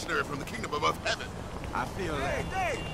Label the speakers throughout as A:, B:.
A: revolutionary from the kingdom above heaven.
B: I feel that.
C: Hey, Dave!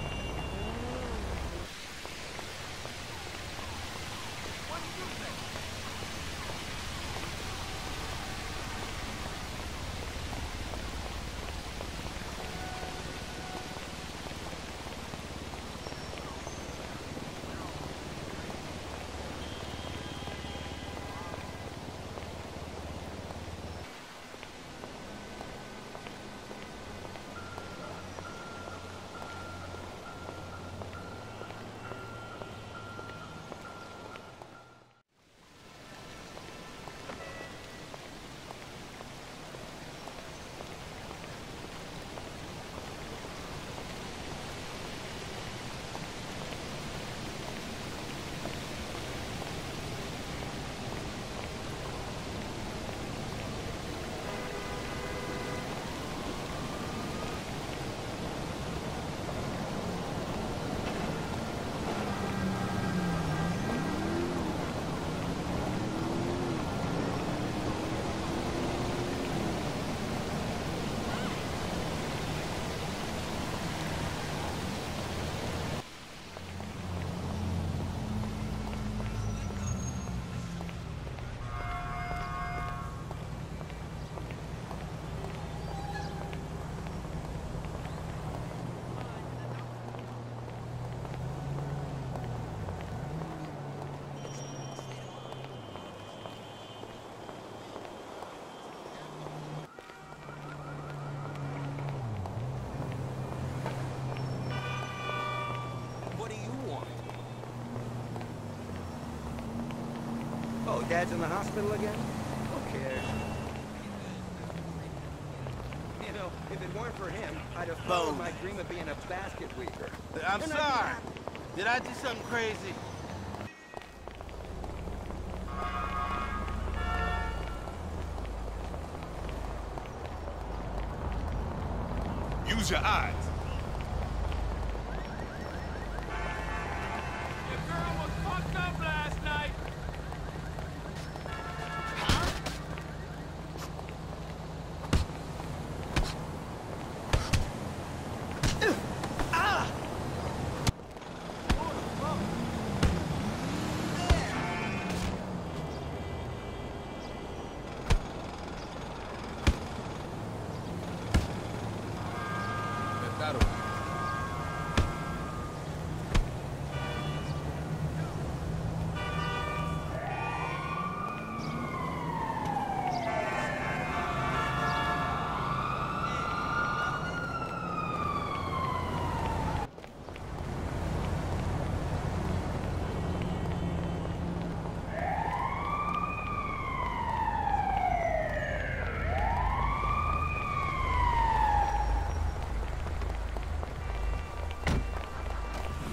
D: What do you want?
C: Oh, Dad's in the hospital again? Who cares? You know, if it weren't for him, I'd have followed
B: Boom.
C: my dream of being a basket weaver.
B: I'm
C: And I-
B: sorry. Did I do something crazy?
A: Use your eyes.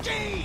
D: Looking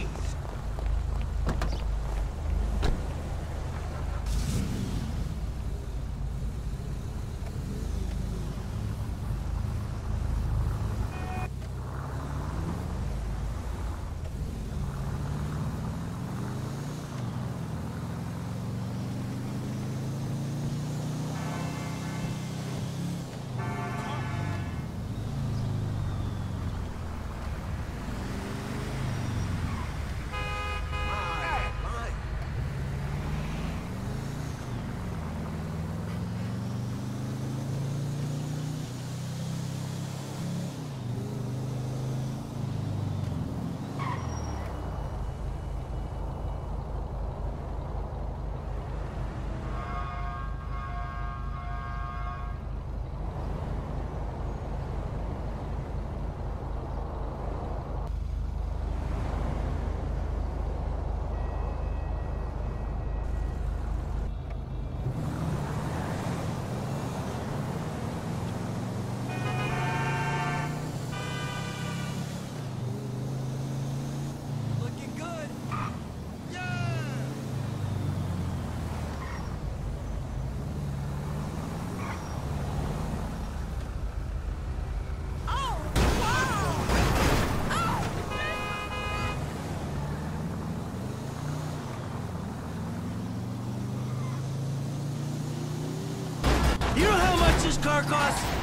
B: You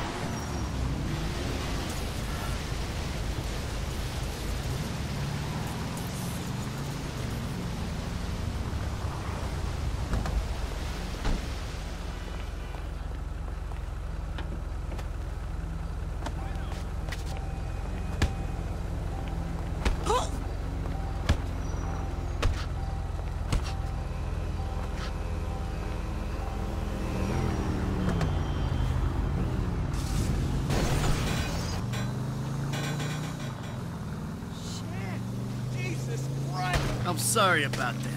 E: I'm sorry about that.